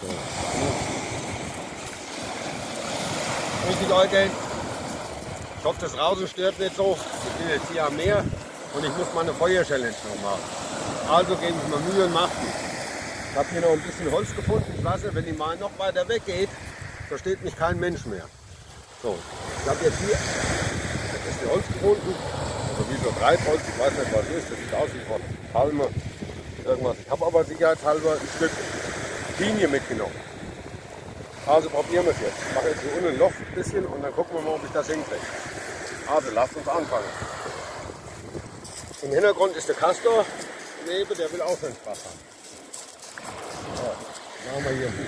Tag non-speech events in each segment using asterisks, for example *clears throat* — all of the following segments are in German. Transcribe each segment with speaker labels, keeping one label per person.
Speaker 1: So. Richtig, Eugen. Ich hoffe, das Rausen stört nicht so. Ich bin jetzt hier am Meer und ich muss meine Feuer-Challenge noch machen. Also geben Sie mir Mühe und machen. Ich habe hier noch ein bisschen Holz gefunden. Ich weiß nicht, wenn die mal noch weiter weggeht, versteht mich kein Mensch mehr. So, ich habe jetzt hier ein bisschen Holz gefunden. Also wie so Treibholz, ich weiß nicht was es ist. Das sieht aus wie von Palme. Irgendwas. Ich habe aber sicherheitshalber ein Stück Linie mitgenommen. Also probieren wir es jetzt. Ich mache jetzt hier unten ein Loch ein bisschen und dann gucken wir mal, ob ich das hinkriege. Also lasst uns anfangen. Im Hintergrund ist der Castor neben, der will auch seinen Spaß haben. So, machen wir hier ein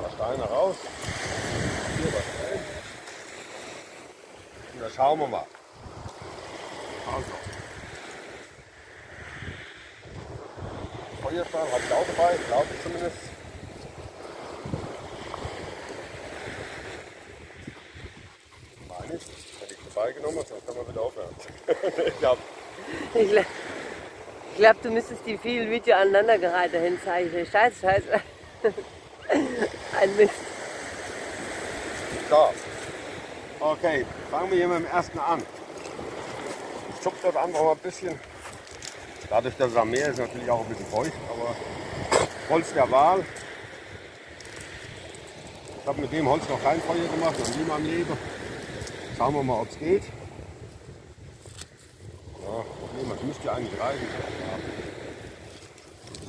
Speaker 1: paar Steine raus. Hier was rein. Und dann schauen wir mal. Also. Feuerstahl habe ich auch dabei, glaube ich zumindest. Meine ich, hätte ich dabei genommen, sonst kann man wieder aufhören. *laughs* ich glaube,
Speaker 2: Ich glaube, glaub, du müsstest die vielen Video aneinandergereiht dahin zeichnen. Scheiße, scheiße. *laughs* Ein Mist.
Speaker 1: So. Okay, fangen wir hier mit dem ersten an. Ich zupfe das einfach mal ein bisschen. Dadurch, dass es am Meer ist, natürlich auch ein bisschen feucht, aber Holz der Wahl. Ich habe mit dem Holz noch kein Feuer gemacht, noch nie in meinem Leben. Schauen wir mal, ob es geht. Ja, nee, das müsste ja eigentlich reichen. Ja.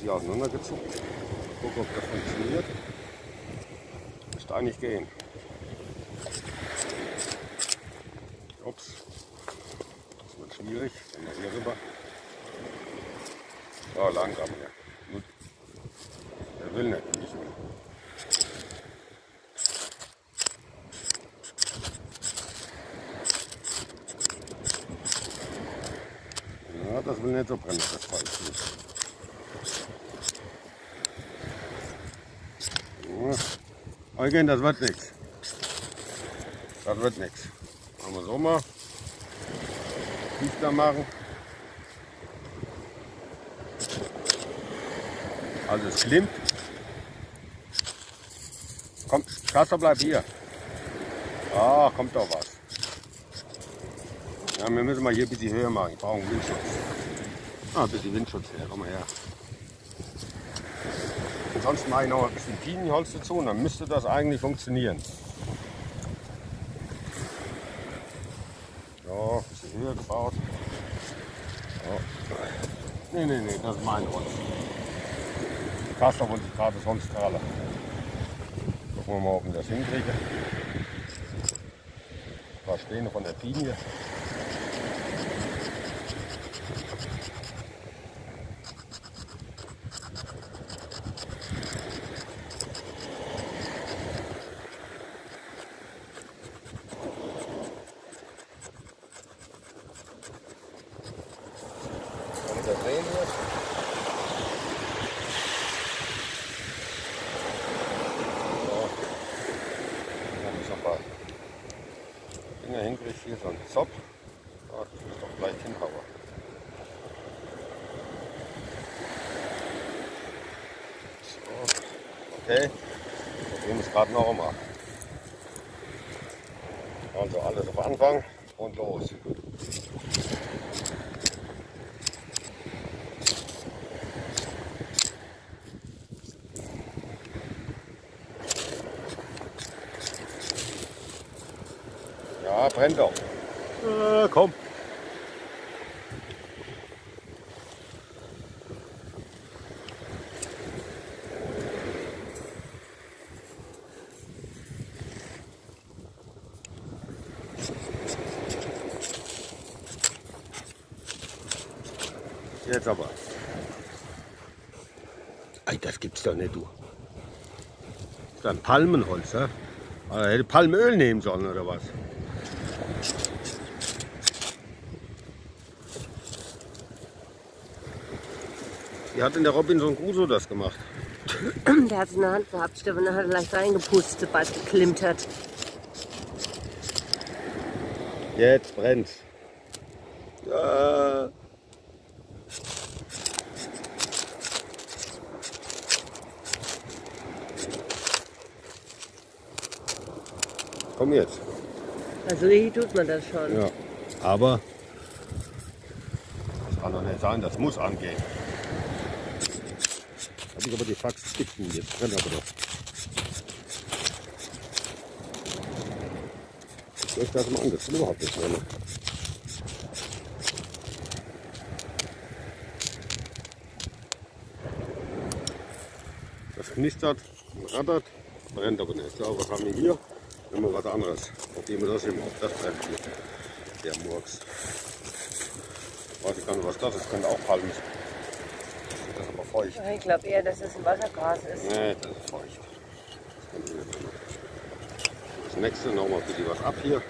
Speaker 1: Sie auseinandergezuckt. Mal gucken, ob das funktioniert. Müsste eigentlich gehen. Ups. Das wird schwierig. Dann noch hier rüber. So, langsam hier. Gut. Der will nicht. Ich will. Ja, das will nicht so brennen, das Feuer. Ja. Eugen, das wird nichts. Das wird nichts. Machen wir so mal. Dichter machen. Also es klimmt. Komm, Kasper, bleib hier. Ah, kommt doch was. Ja, wir müssen mal hier ein bisschen höher machen. Ich brauche einen Windschutz. Ah, ein bisschen Windschutz her. Komm mal her. Ansonsten mache ich noch ein bisschen Pinienholz dazu und dann müsste das eigentlich funktionieren. Ja, ein bisschen höher gebaut. Ja. Nee, nee, nee, das ist mein Holz. Kastor wollte sich gerade Holz krallen. Gucken wir mal, ob ich das hinkriege. Ein paar Späne von der Pinie. Kann ich das sehen hier? So. Dann muss noch ein paar Finger hinkriege, hier so ein Zopf. Ja, das muss doch gleich hinhauen. So. Okay, wir es gerade noch einmal. Also alles auf Anfang und los. Ja, brennt doch. Äh, komm. Jetzt aber. Ey, das gibt's doch nicht, du. Das ist ein Palmenholz, hä? Aber hätte Palmöl nehmen sollen, oder was? Wie hat denn der Robinson Crusoe das gemacht? *clears throat*
Speaker 2: Der hat es in der Hand gehabt, Stefan, dann hat er leicht reingepustet, sobald es geklimmt hat.
Speaker 1: Jetzt brennt. Ja. Komm jetzt.
Speaker 2: Also hier tut man das schon.
Speaker 1: Ja. Aber das kann doch nicht sein, das muss angehen. Habe ich aber die Fax tippen, jetzt brennt aber doch. Ich das mal an, das will überhaupt nicht mehr. Ne? Das knistert und rattert, brennt aber nicht. So, was haben wir hier? Immer was anderes. Probieren wir das hier mal. Das hier. Der Murks. Weiß ich gar nicht, was das ist. Könnte auch Palmen. Das ist aber feucht.
Speaker 2: Ich glaube eher, dass es ein Wassergras ist.
Speaker 1: Nee, das ist feucht. Das, das nächste noch mal ein bisschen was ab hier.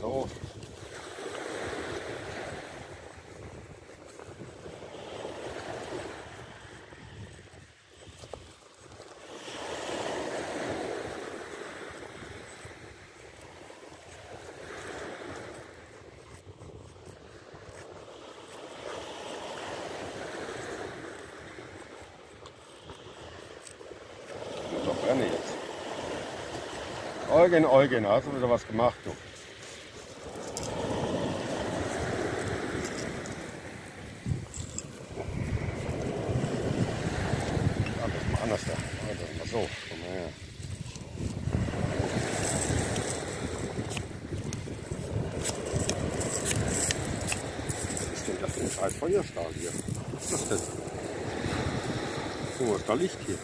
Speaker 1: So. Brennen jetzt. Eugen, Eugen, hast du wieder was gemacht, du? Ah, das mal anders da. Ah, das mal so. Komm mal her. Was ist denn das für ein scheiß Feuerstahl hier? Was ist das denn? Mal, was da liegt hier.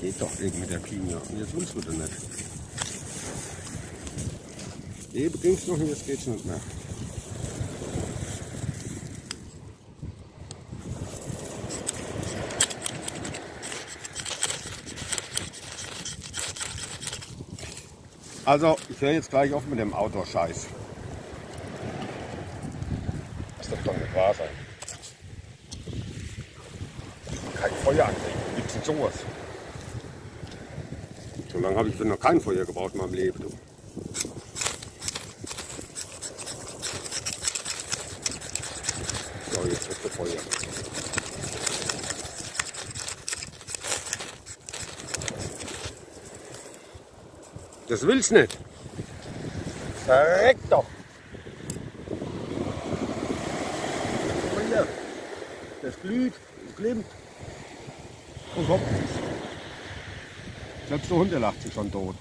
Speaker 1: Geht doch eben mit der Pinie. Und jetzt willst du denn nicht. Eben ging's noch und jetzt geht's nicht mehr. Also, ich höre jetzt gleich auf mit dem Outdoor-Scheiß. Das darf doch nicht wahr sein. Kein Feuer ankriegen. Gibt's denn sowas? So lange habe ich noch kein Feuer gebraucht in meinem Leben. So, jetzt wird das Feuer. Das will's nicht. Verreck doch. Das glüht, das glimmt. Und sich. Selbst der Hund lacht sich schon tot.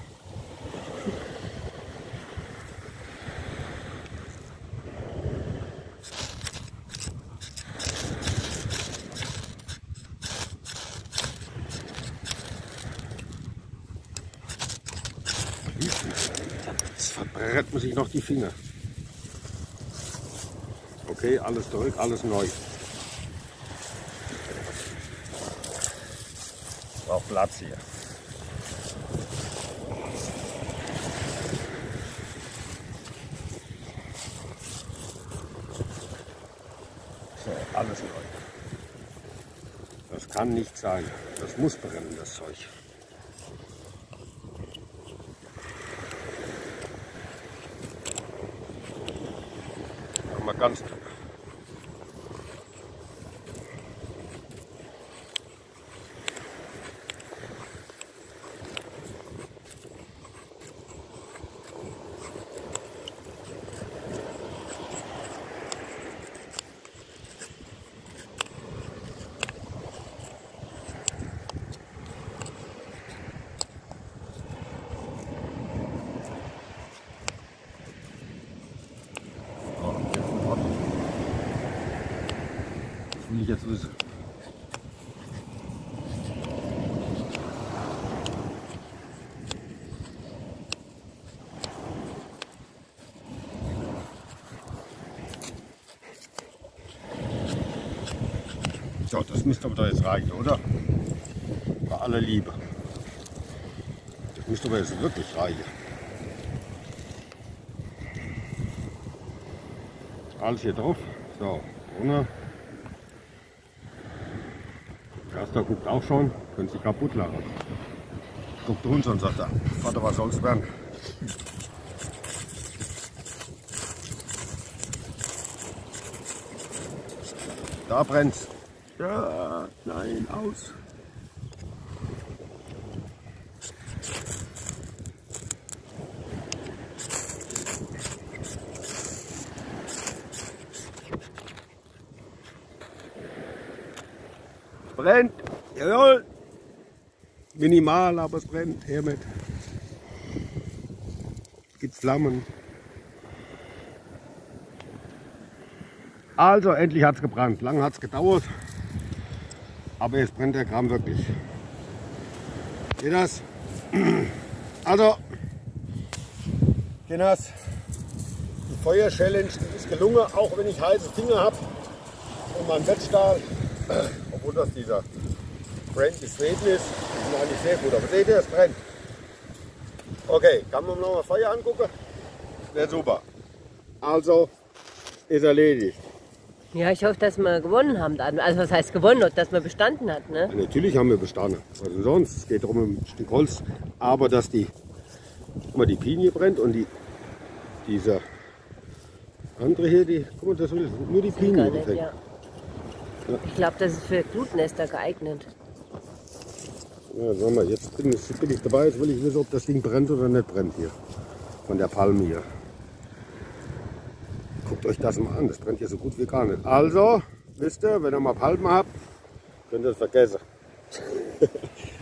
Speaker 1: Jetzt verbrennt man sich noch die Finger. Okay, alles zurück, alles neu. Braucht Platz hier. So, alles neu. Das kann nicht sein. Das muss brennen, das Zeug. Mal ganz Das will ich jetzt wissen. So, das müsste aber doch jetzt reichen, oder? Bei aller Liebe. Das müsste aber jetzt wirklich reichen. Alles hier drauf. So, runter. Schwester guckt auch schon, können sich kaputt lachen. Guckt uns an, sagt er. Vater, was soll's werden? Da brennt's. Ja, nein, aus. Brennt. Jawohl. Minimal, aber es brennt. Her mit. Es gibt Flammen. Also, endlich hat es gebrannt. Lang hat es gedauert. Aber jetzt brennt der Kram wirklich. Geht das? *clears throat* Also, Kinders, die Feuer-Challenge ist gelungen, auch wenn ich heiße Finger habe und mein Bettstahl, *clears throat* obwohl das dieser Brand ist Sweden ist, ist noch nicht sehr gut. Aber seht ihr, es brennt. Okay, kann man noch mal Feuer angucken? Wäre super. Also, ist erledigt.
Speaker 2: Ja, ich hoffe, dass wir gewonnen haben. Also was heißt gewonnen, dass man bestanden hat, ne?
Speaker 1: Ja, natürlich haben wir bestanden. Was denn sonst? Es geht darum, ein Stück Holz. Aber dass die, guck mal, die Pinie brennt und die, dieser andere hier, die, guck mal, das will nur die Pinie.
Speaker 2: Nicht, ja. Ich glaube, das ist für Glutnester geeignet.
Speaker 1: Ja, sag mal, jetzt bin ich, bin ich dabei, jetzt will ich wissen, ob das Ding brennt oder nicht brennt hier. Von der Palme hier. Guckt euch das mal an, das brennt hier so gut wie gar nicht. Also, wisst ihr, wenn ihr mal Palmen habt, könnt ihr es vergessen. *laughs*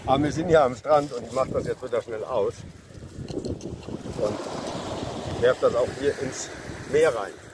Speaker 1: Aber wir sind hier am Strand und ich mache das jetzt wieder schnell aus. Und werfe das auch hier ins Meer rein.